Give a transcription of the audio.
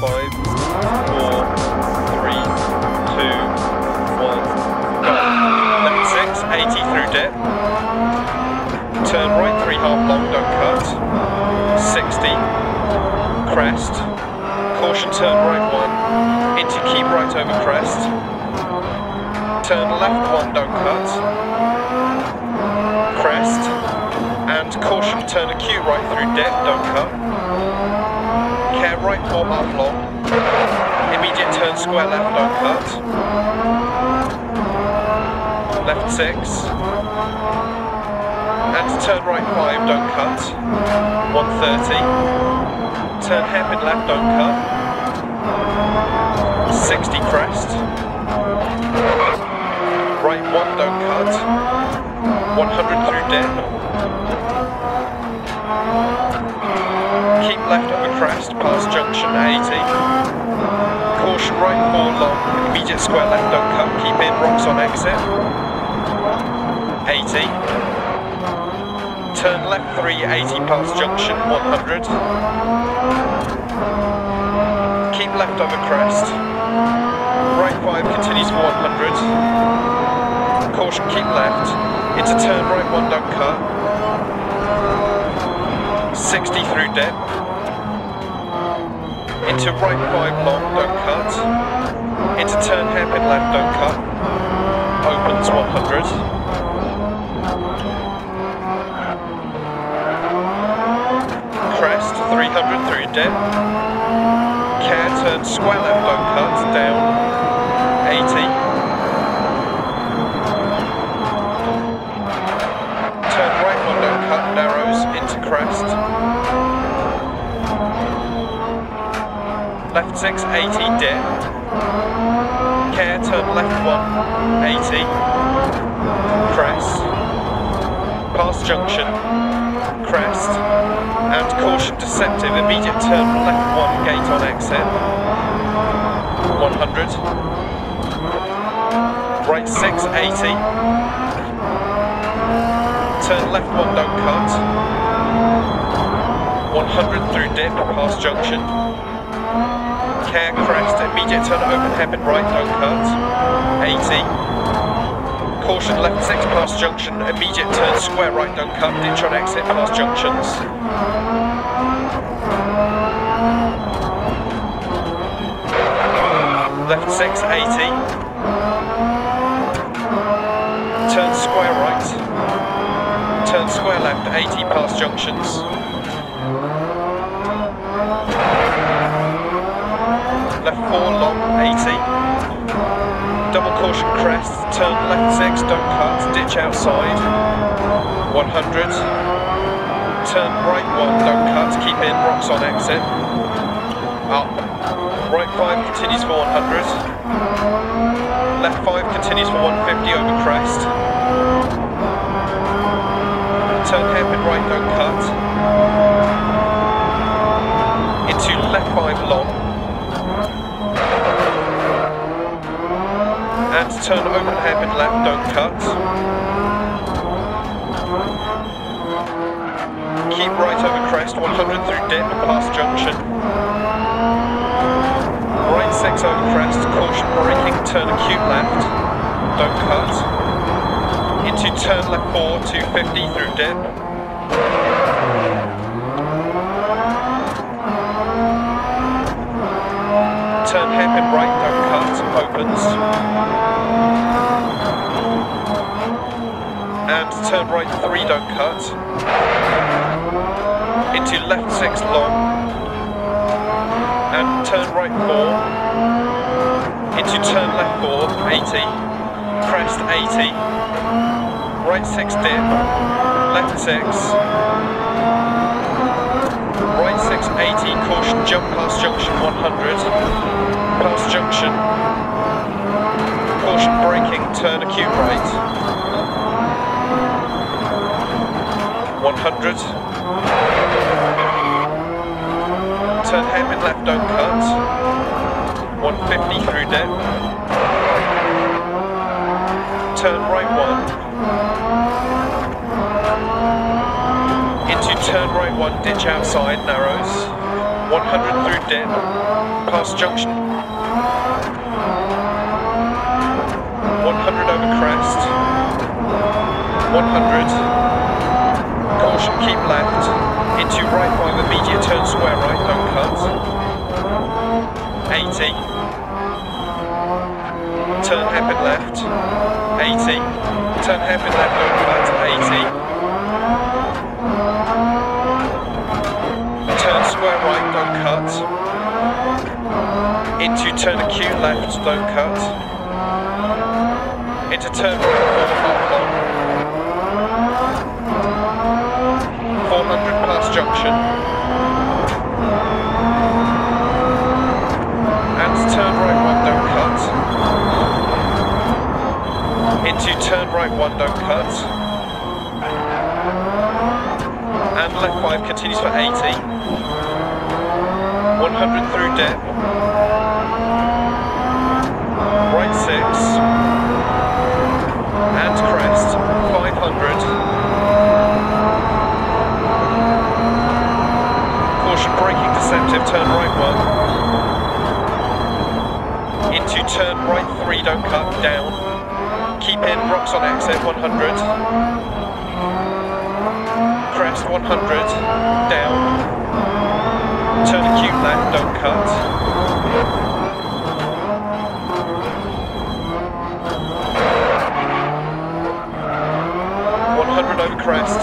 Five, four, 80 through dip. Turn right, three half long, don't cut. 60, crest. Caution, turn right one, into keep right over crest. Turn left one, don't cut. Crest. And caution, turn acute right through dip, don't cut care right four half long. Immediate turn square left, don't cut. Left six. And turn right five, don't cut. 130. Turn hairpin left, don't cut. 60 crest. Right one, don't cut. 100 through dip. Keep left over crest, past junction 80. Caution right 4 long, immediate square left, don't cut, keep in, rocks on exit. 80. Turn left 3, 80 past junction 100. Keep left over crest. Right 5 continues for 100. Caution, keep left. Into turn right 1, don't cut. 60 through dip. Into right 5 long, don't cut. Into turn hairpin left, don't cut. Opens 100. Crest, 300 through dip. Care, turn square left, don't cut. Down, 80. Turn right bone cut narrows into crest. Left 6, 80, dip. Care, turn left 1, 80. Crest. Past junction. Crest. And caution deceptive, immediate turn left 1, gate on exit. 100. Right 6, 80. Turn left 1, don't cut. 100 through dip, past junction. Care crest, immediate turn open hairpin right, don't cut. 80. Caution left 6 past junction, immediate turn square right, don't cut, ditch on exit, past junctions. Left 6, 80. Turn square right. Turn square left, 80 past junctions. 4 long, 80. Double caution crest, turn left 6, don't cut, ditch outside. 100. Turn right 1, don't cut, keep in, rocks on exit. Up. Right 5 continues for 100. Left 5 continues for 150 over crest. Turn hairpin right, don't cut. Into left 5 long. Turn open hairpin left, don't cut. Keep right over crest, 100 through dip, past junction. Right 6 over crest, caution braking, turn acute left, don't cut. Into turn left 4, 250 through dip. Turn hairpin right, don't cut, opens. And turn right 3, don't cut. Into left 6 long. And turn right 4. Into turn left 4, 80. Crest 80. Right 6 dip. Left 6. Right 6, 80. Caution, jump past junction 100. Past junction. Caution, brake turn acute right. 100. Turn hairpin left, don't cut. 150 through dip. Turn right one. Into turn right one, ditch outside, narrows. 100 through dip. Past junction 100 over crest. 100. Caution, keep left. Into right 5 immediate turn square right, don't cut. 80. Turn hairpin left. 80. Turn hairpin left, don't cut. 80. Turn square right, don't cut. Into turn acute left, don't cut into turn right, half long. Past. And turn right one, don't cut. Into turn right one, don't cut. And left five continues for 80. 100 through dip. Right six and crest, 500. Caution turn right one. Into turn right three, don't cut, down. Keep in, rocks on exit, 100. Crest, 100, down. Turn acute left, don't cut. 100 over crest.